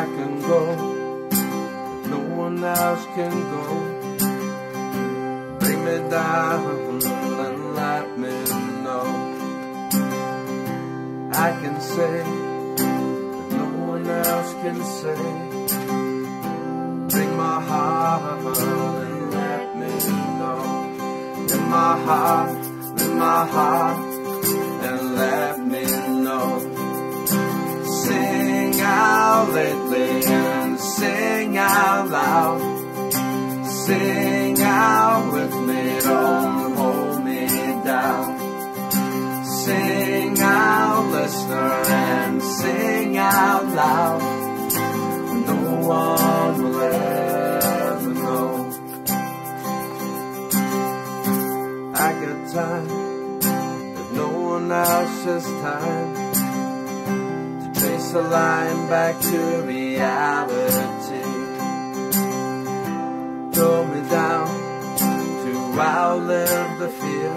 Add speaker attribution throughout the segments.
Speaker 1: I can go. No one else can go. Bring me down and let me know. I can say That no one else can say. Bring my heart and let me know. In my heart, in my heart. Lately and sing out loud. Sing out with me, don't hold me down. Sing out, listener, and sing out loud. No one will ever know. I got time, if no one else has time trace a line back to reality. Throw me down to outlive the fear.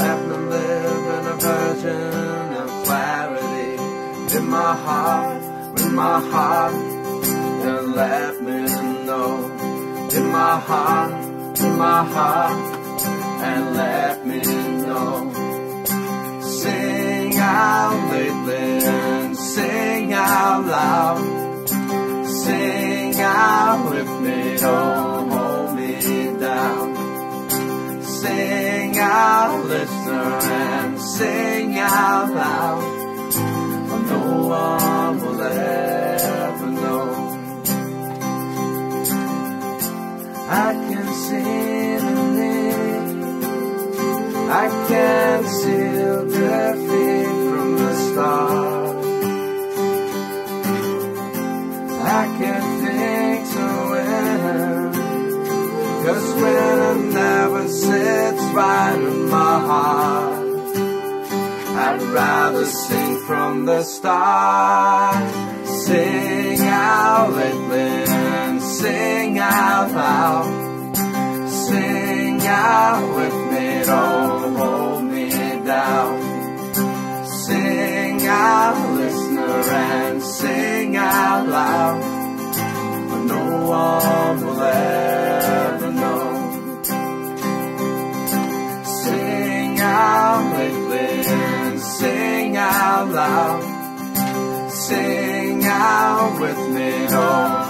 Speaker 1: Let me live in a version of clarity in my heart, in my heart, and let me know in my heart, in my heart, and let sing out loud. No one will ever know. I can see the name. I can see defeat from the start. I can think to win. Cause winning never sits right. I'd rather sing from the start. Sing out and sing out loud. Sing out loud. Sing out with me, don't